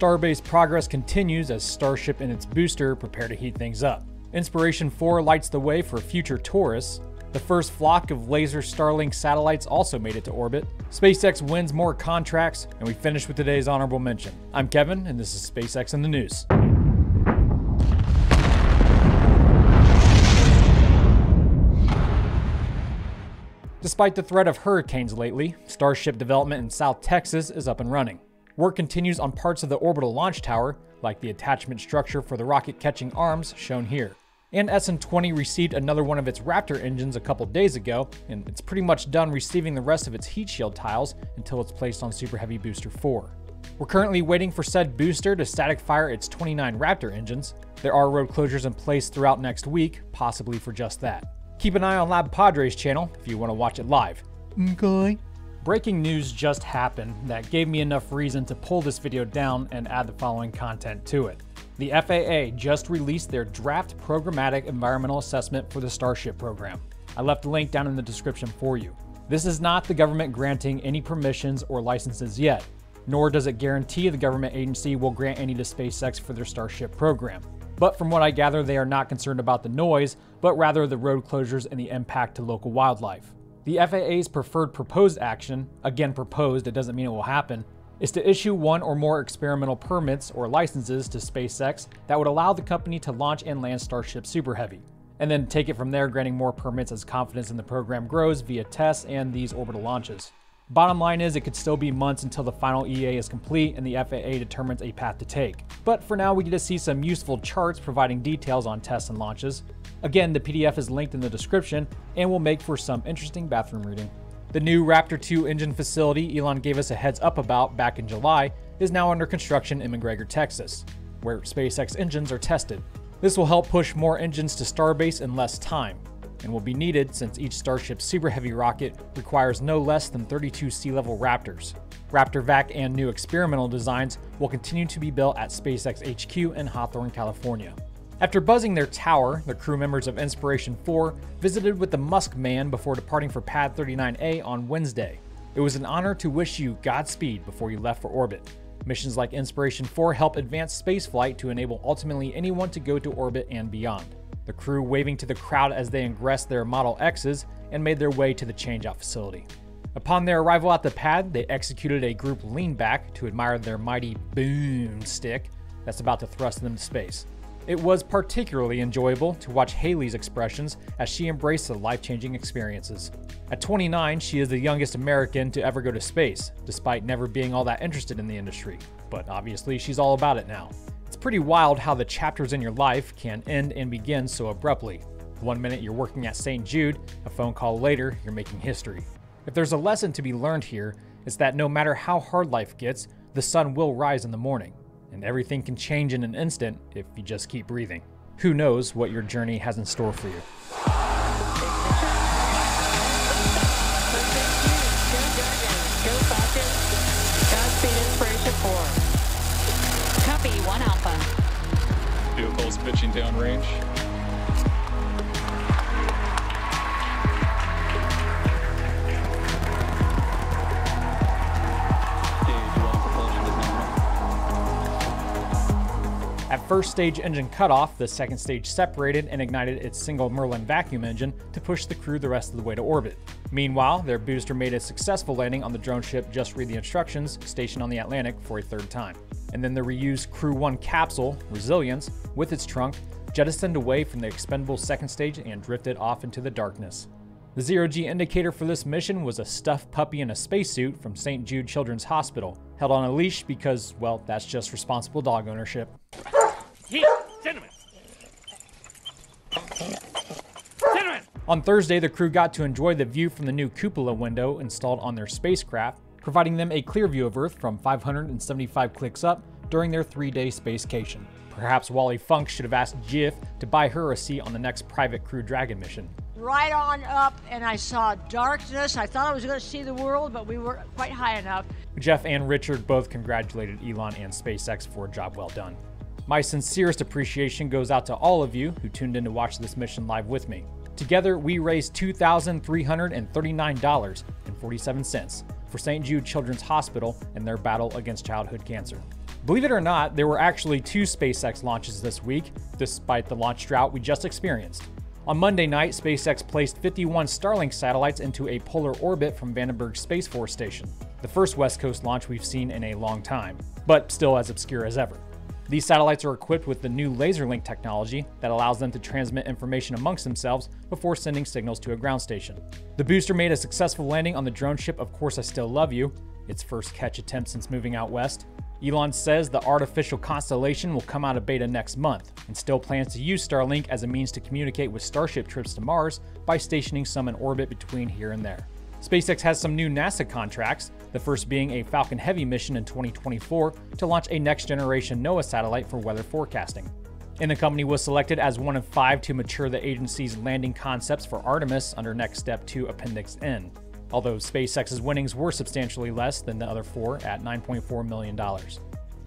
Starbase progress continues as Starship and its booster prepare to heat things up. Inspiration 4 lights the way for future tourists. The first flock of laser Starlink satellites also made it to orbit. SpaceX wins more contracts, and we finish with today's honorable mention. I'm Kevin, and this is SpaceX in the News. Despite the threat of hurricanes lately, Starship development in South Texas is up and running. Work continues on parts of the orbital launch tower, like the attachment structure for the rocket catching arms shown here. And SN20 received another one of its Raptor engines a couple days ago, and it's pretty much done receiving the rest of its heat shield tiles until it's placed on Super Heavy Booster 4. We're currently waiting for said booster to static fire its 29 Raptor engines. There are road closures in place throughout next week, possibly for just that. Keep an eye on LabPadre's channel if you want to watch it live. Okay. Breaking news just happened that gave me enough reason to pull this video down and add the following content to it. The FAA just released their draft programmatic environmental assessment for the Starship program. I left a link down in the description for you. This is not the government granting any permissions or licenses yet, nor does it guarantee the government agency will grant any to SpaceX for their Starship program. But from what I gather, they are not concerned about the noise, but rather the road closures and the impact to local wildlife. The FAA's preferred proposed action, again proposed, it doesn't mean it will happen, is to issue one or more experimental permits or licenses to SpaceX that would allow the company to launch and land Starship Super Heavy, and then take it from there, granting more permits as confidence in the program grows via tests and these orbital launches. Bottom line is, it could still be months until the final EA is complete and the FAA determines a path to take. But for now, we get to see some useful charts providing details on tests and launches. Again, the PDF is linked in the description and will make for some interesting bathroom reading. The new Raptor 2 engine facility Elon gave us a heads up about back in July is now under construction in McGregor, Texas, where SpaceX engines are tested. This will help push more engines to Starbase in less time, and will be needed since each Starship Super Heavy rocket requires no less than 32 sea level Raptors. Raptor Vac and new experimental designs will continue to be built at SpaceX HQ in Hawthorne, California. After buzzing their tower, the crew members of Inspiration 4 visited with the Musk Man before departing for Pad 39A on Wednesday. It was an honor to wish you Godspeed before you left for orbit. Missions like Inspiration 4 help advance spaceflight to enable ultimately anyone to go to orbit and beyond the crew waving to the crowd as they ingressed their Model X's and made their way to the changeout facility. Upon their arrival at the pad, they executed a group lean back to admire their mighty boom stick that's about to thrust them to space. It was particularly enjoyable to watch Hayley's expressions as she embraced the life changing experiences. At 29, she is the youngest American to ever go to space, despite never being all that interested in the industry. But obviously, she's all about it now pretty wild how the chapters in your life can end and begin so abruptly. One minute you're working at St. Jude, a phone call later, you're making history. If there's a lesson to be learned here, it's that no matter how hard life gets, the sun will rise in the morning, and everything can change in an instant if you just keep breathing. Who knows what your journey has in store for you? Pitching downrange. At first stage engine cutoff, the second stage separated and ignited its single Merlin vacuum engine to push the crew the rest of the way to orbit. Meanwhile, their booster made a successful landing on the drone ship Just Read the Instructions, stationed on the Atlantic for a third time and then the reused Crew 1 capsule, Resilience, with its trunk, jettisoned away from the expendable second stage and drifted off into the darkness. The zero-G indicator for this mission was a stuffed puppy in a spacesuit from St. Jude Children's Hospital, held on a leash because, well, that's just responsible dog ownership. cinnamon. Cinnamon. On Thursday, the crew got to enjoy the view from the new cupola window installed on their spacecraft, providing them a clear view of Earth from 575 clicks up during their three-day spacecation. Perhaps Wally Funk should have asked Jeff to buy her a seat on the next private Crew Dragon mission. Right on up, and I saw darkness. I thought I was going to see the world, but we were quite high enough. Jeff and Richard both congratulated Elon and SpaceX for a job well done. My sincerest appreciation goes out to all of you who tuned in to watch this mission live with me. Together, we raised $2,339.47 for St. Jude Children's Hospital in their battle against childhood cancer. Believe it or not, there were actually two SpaceX launches this week, despite the launch drought we just experienced. On Monday night, SpaceX placed 51 Starlink satellites into a polar orbit from Vandenberg Space Force Station, the first West Coast launch we've seen in a long time, but still as obscure as ever. These satellites are equipped with the new laser link technology that allows them to transmit information amongst themselves before sending signals to a ground station. The booster made a successful landing on the drone ship Of Course I Still Love You, its first catch attempt since moving out west. Elon says the artificial constellation will come out of beta next month and still plans to use Starlink as a means to communicate with Starship trips to Mars by stationing some in orbit between here and there. SpaceX has some new NASA contracts, the first being a Falcon Heavy mission in 2024 to launch a next generation NOAA satellite for weather forecasting. And the company was selected as one of five to mature the agency's landing concepts for Artemis under Next Step 2 Appendix N although SpaceX's winnings were substantially less than the other four at $9.4 million.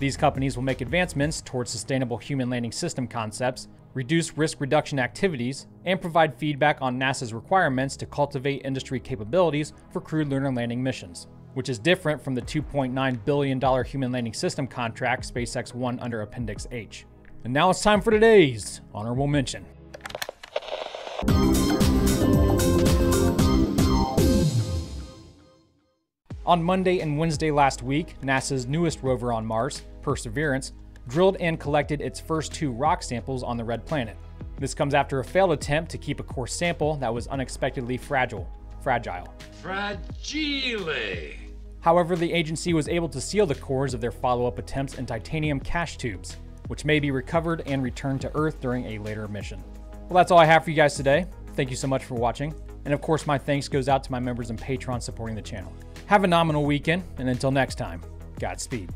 These companies will make advancements towards sustainable human landing system concepts, reduce risk reduction activities, and provide feedback on NASA's requirements to cultivate industry capabilities for crewed lunar landing missions, which is different from the $2.9 billion human landing system contract SpaceX won under Appendix H. And now it's time for today's honorable mention. On Monday and Wednesday last week, NASA's newest rover on Mars, Perseverance, drilled and collected its first two rock samples on the red planet. This comes after a failed attempt to keep a core sample that was unexpectedly fragile. Fragile. Fragile. However, the agency was able to seal the cores of their follow up attempts in titanium cache tubes, which may be recovered and returned to Earth during a later mission. Well, that's all I have for you guys today. Thank you so much for watching. And of course, my thanks goes out to my members and patrons supporting the channel. Have a nominal weekend, and until next time, Godspeed.